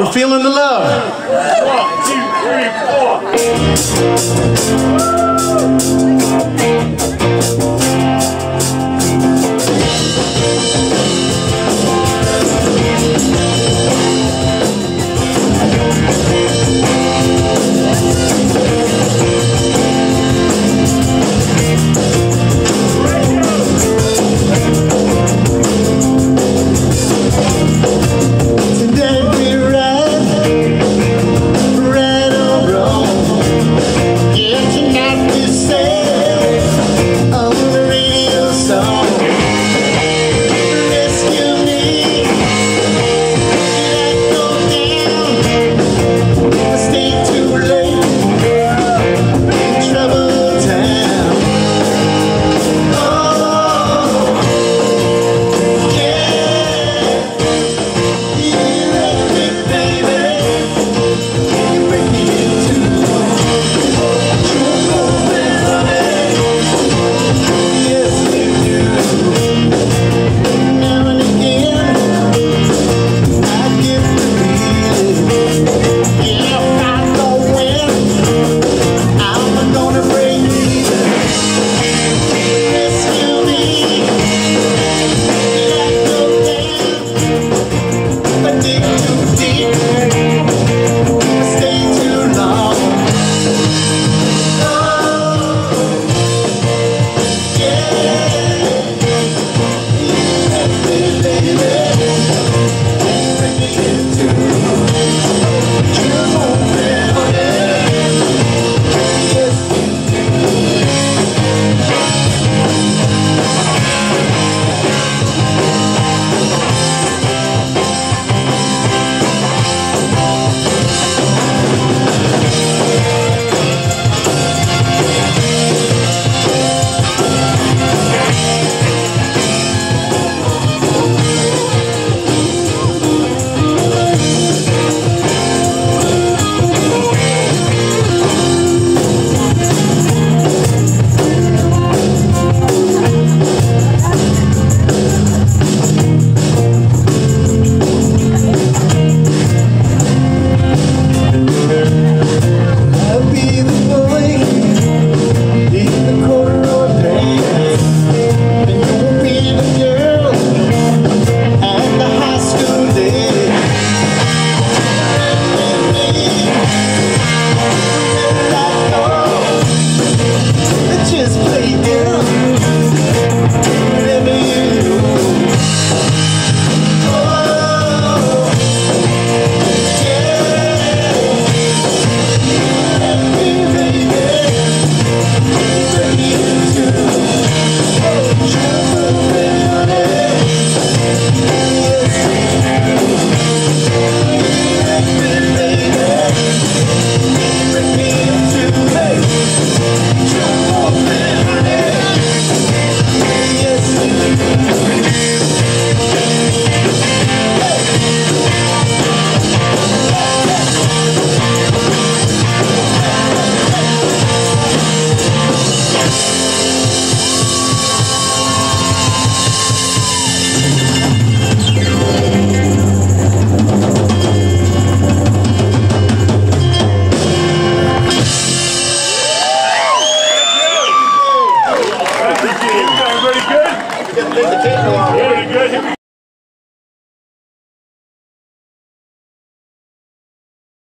We're feeling the love. One, two, three, four. Take the tape along. Very good.